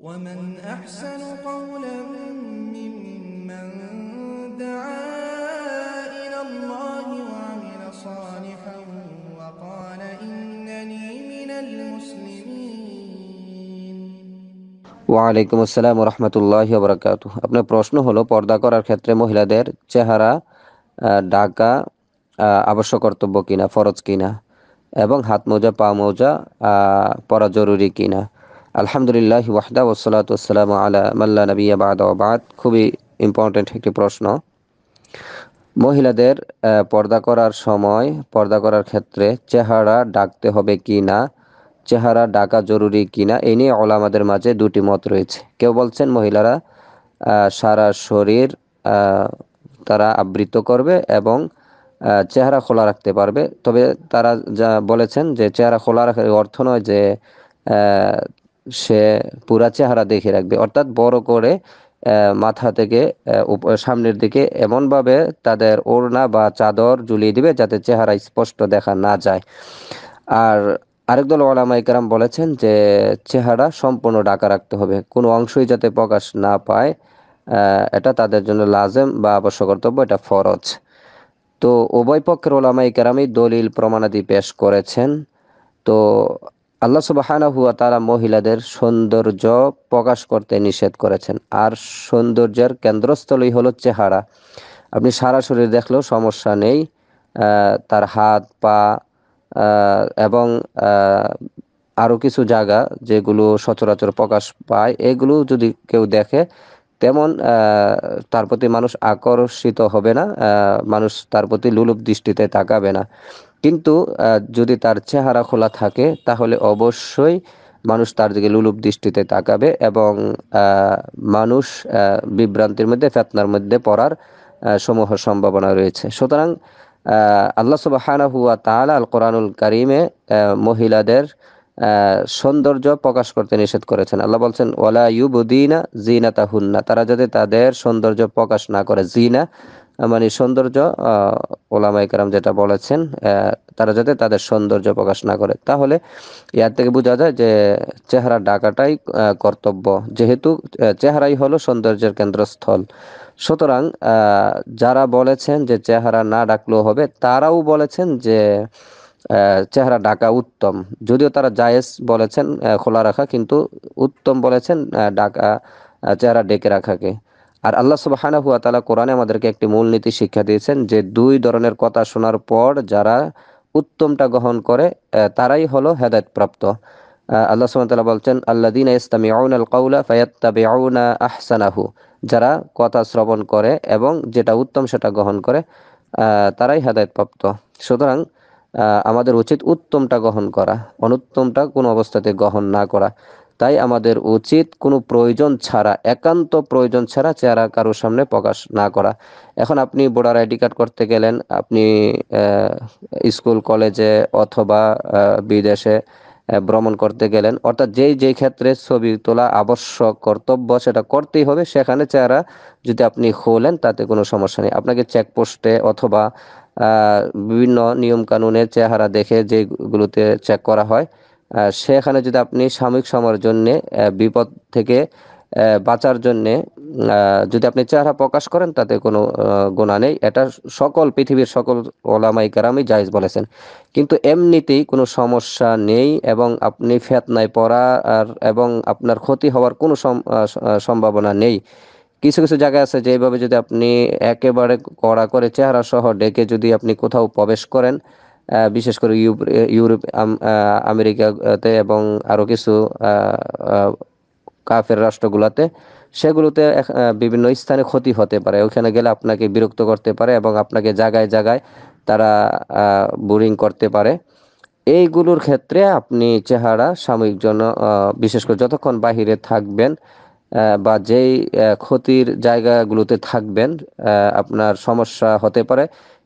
ومن أحسن قولا ممن دعا إلى الله وعمل صالحا وقال إنني من المسلمين ওয়ালাইকুম আসসালাম রহমতুল্লাহ বরকাত আপনার প্রশ্ন হলো পর্দা করার ক্ষেত্রে মহিলাদের চেহারা আহ, ঢাকা আহ, আবশ্যক কর্তব্য কিনা ফরজ কিনা এবং হাত মোজা পা মোজা আহ, পরা জরুরি কিনা আলহামদুলিল্লাহ ওয়াহদা ওসালাত ওসালাম আলা মাল্লা নবী বাদ বাদ। খুবই ইম্পর্টেন্ট একটি প্রশ্ন। মহিলাদের পর্দা করার সময়, পর্দা করার ক্ষেত্রে চেহারা ডাকতে হবে কি না, চেহারা ডাকা জরুরি কিনা এ নিয়ে ওলামাদের মাঝে দুটি মত রয়েছে। কেউ বলছেন মহিলারা সারা শরীর তারা আবৃত করবে এবং চেহারা খোলা রাখতে পারবে। তবে তারা যা বলেছেন যে চেহারা খোলা রাখার অর্থ নয় যে সে পুরা চেহারা দেখে রাখবে। অর্থাৎ বড় করে মাথা থেকে সামনের দিকে এমনভাবে তাদের ওড়না বা চাদর ঝুলিয়ে দিবে যাতে চেহারা স্পষ্ট দেখা না যায়। আর আরেক দল ওলামাই বলেছেন যে, চেহারা সম্পূর্ণ ঢাকা রাখতে হবে। কোনো অংশই যাতে প্রকাশ না পায় এটা তাদের জন্য লাজেম বা আবশ্যক কর্তব্য, এটা ফরজ। তো উভয় পক্ষের ওলামাই কেরামই দলিল প্রমাণাদি পেশ করেছেন। তো আল্লাহ সুবাহানা হুয়া তারা মহিলাদের সৌন্দর্য প্রকাশ করতে নিষেধ করেছেন। আর সৌন্দর্যের কেন্দ্রস্থলই হলো চেহারা। আপনি সারা শরীর দেখলেও সমস্যা নেই তার হাত, পা এবং আরও কিছু জায়গা যেগুলো সচরাচর প্রকাশ পায়, এগুলো যদি কেউ দেখে তেমন তার প্রতি মানুষ আকর্ষিত হবে না মানুষ তার প্রতি লুলুপ দৃষ্টিতে তাকাবে না। কিন্তু যদি তার চেহারা খোলা থাকে, তাহলে অবশ্যই মানুষ তার দিকে লুলুপ দৃষ্টিতে তাকাবে এবং মানুষ বিভ্রান্তির মধ্যে, ফেতনার মধ্যে পড়ার সমূহ সম্ভাবনা রয়েছে। সুতরাং আল্লাহ সুবহানাহু ওয়া তাআলা আল কোরআনুল কারিমে মহিলাদের সৌন্দর্য প্রকাশ করতে নিষেধ করেছেন। আল্লাহ বলছেন ওলা ইউবদিনা জিনাতাহুন্না তারা যাতে তাদের সৌন্দর্য প্রকাশ না করে জিনা মানে সৌন্দর্য আহ, ওলামায়ে কেরাম যেটা বলেছেন তারা যাতে তাদের সৌন্দর্য প্রকাশ না করে। তাহলে ইয়ার থেকে বোঝা যায় যে চেহারা ডাকাটাই কর্তব্য যেহেতু চেহারাই হলো সৌন্দর্যের কেন্দ্রস্থল। সুতরাং যারা বলেছেন যে চেহারা না ডাকলেও হবে তারাও বলেছেন যে চেহারা ঢাকা উত্তম। যদিও তারা জায়েজ বলেছেন খোলা রাখা, কিন্তু উত্তম বলেছেন ঢাকা চেহারা ডেকে রাখাকে। আর আল্লাহ সুবহানাহু ওয়া তাআলা কোরআনে আমাদেরকে একটি মূলনীতি শিক্ষা দিয়েছেন যে, দুই ধরনের কথা শোনার পর যারা উত্তমটা গ্রহণ করে তারাই হলো হেদায়েতপ্রাপ্ত। আল্লাহ সুবহানাহু ওয়া তাআলা বলছেন, আল্লাযীনা ইসতামিউনা আল কাওলা ফায়াত্তাবিউনা আহসানাহু। যারা কথা শ্রবণ করে এবং যেটা উত্তম সেটা গ্রহণ করে তারাই হেদায়েতপ্রাপ্ত। সুতরাং আমাদের উচিত উত্তমটা গ্রহণ করা, অনুত্তমটা কোনো অবস্থাতে গ্রহণ না করা। তাই আমাদের উচিত কোনো প্রয়োজন ছাড়া, একান্ত প্রয়োজন ছাড়া চেহারা কারোর সামনে প্রকাশ না করা। এখন আপনি ভোটার আইডি কার্ড করতে গেলেন, আপনি স্কুল, কলেজে অথবা বিদেশে ভ্রমণ করতে গেলেন, অর্থাৎ যেই যেই ক্ষেত্রে ছবি তোলা আবশ্যক কর্তব্য সেটা করতেই হবে, সেখানে চেহারা যদি আপনি খোলেন তাতে কোনো সমস্যা নেই। আপনাকে চেকপোস্টে অথবা বিভিন্ন নিয়ম কানুনের চেহারা দেখে যেগুলোতে চেক করা হয়। সেখানে যদি আপনি সাময়িক সময়ের জন্য বিপদ থেকে বাঁচার জন্য যদি আপনি চেহারা প্রকাশ করেন, তাতে কোনো গুনাহ নেই। এটা সকল পৃথিবীর সকল ওলামাই কেরামই জায়েজ বলেছেন। কিন্তু এমনিতেই কোনো সমস্যা নেই এবং আপনি ফেতনায় পড়া আর, এবং আপনার ক্ষতি হওয়ার কোনো সম্ভাবনা নেই। কিছু কিছু জায়গা আছে যেভাবে যদি আপনি একেবারে কড়া করে চেহারা সহ ডেকে যদি আপনি কোথাও প্রবেশ করেন বিশেষ করে ইউরোপ আমেরিকাতে এবং আরও কিছু কাফের রাষ্ট্রগুলোতে, সেগুলোতে বিভিন্ন স্থানে ক্ষতি হতে পারে। ওখানে গেলে আপনাকে বিরক্ত করতে পারে এবং আপনাকে জায়গায় জায়গায় তারা বোরিং করতে পারে। এইগুলোর ক্ষেত্রে আপনি চেহারা সাময়িক জন্য বিশেষ করে যতক্ষণ বাহিরে থাকবেন বা যেই ক্ষতির জায়গাগুলোতে থাকবেন আপনার সমস্যা হতে পারে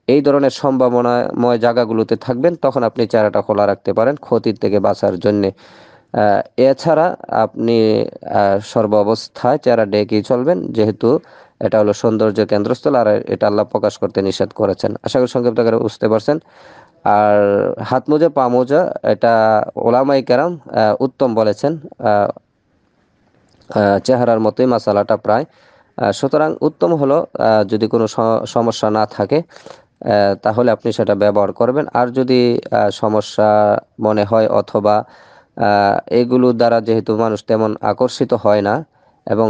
এই ধরনের সম্ভাবনাময় জায়গাগুলোতে থাকবেন তখন আপনি চেহারাটা খোলা রাখতে পারেন ক্ষতির থেকে বাঁচার জন্যে। এছাড়া আপনি আহ, সর্ব অবস্থায় চেহারা ডেকেই চলবেন যেহেতু এটা হলো সৌন্দর্য কেন্দ্রস্থল আর এটা আল্লাহ প্রকাশ করতে নিষেধ করেছেন। আশা করি সংক্ষিপ্ত করে বুঝতে পারছেন। আর হাত মোজা পা মোজা এটা ওলামাই কেরাম উত্তম বলেছেন। চেহারার মতোই মাসালাটা প্রায়। সুতরাং উত্তম হলো যদি কোনো সমস্যা না থাকে তাহলে আপনি সেটা ব্যবহার করবেন। আর যদি সমস্যা মনে হয় অথবা এগুলো দ্বারা যেহেতু মানুষ তেমন আকর্ষিত হয় না এবং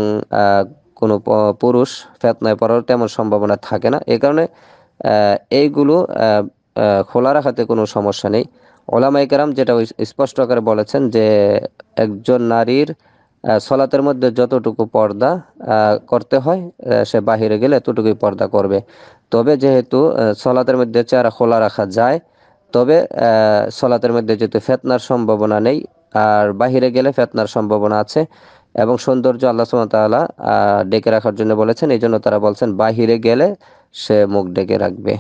কোনো পুরুষ ফেতনায় পড়ার তেমন সম্ভাবনা থাকে না এই কারণে এইগুলো খোলা রাখাতে কোনো সমস্যা নেই। ওলামাই কেরাম যেটা স্পষ্ট আকারে বলেছেন যে, একজন নারীর সলাতের মধ্যে যতটুকু পর্দা করতে হয় সে বাহিরে গেলে এতটুকুই পর্দা করবে। তবে যেহেতু সলাতের মধ্যে চেহারা খোলা রাখা যায় তবে সলাতের মধ্যে যেহেতু ফেতনার সম্ভাবনা নেই আর বাহিরে গেলে ফেতনার সম্ভাবনা আছে এবং সৌন্দর্য আল্লাহ আহ, ডেকে রাখার জন্য বলেছেন এই জন্য তারা বলছেন বাহিরে গেলে সে মুখ ডেকে রাখবে।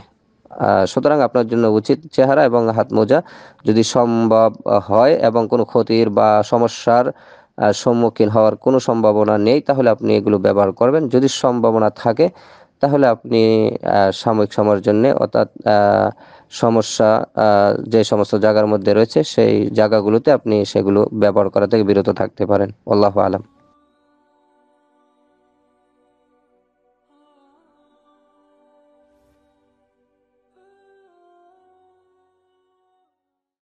সুতরাং আপনার জন্য উচিত চেহারা এবং হাত মোজা যদি সম্ভব হয় এবং কোনো ক্ষতির বা সমস্যার সম্মুখীন হওয়ার কোনো সম্ভাবনা নেই, তাহলে আপনি এগুলো ব্যবহার করবেন। যদি সম্ভাবনা থাকে, তাহলে আপনি সাময়িক সময়ের জন্য, অর্থাৎ সমস্যা যে সমস্ত জায়গার মধ্যে রয়েছে, সেই জায়গাগুলোতে আপনি সেগুলো ব্যবহার করা থেকে বিরত থাকতে পারেন। আল্লাহ আলাম।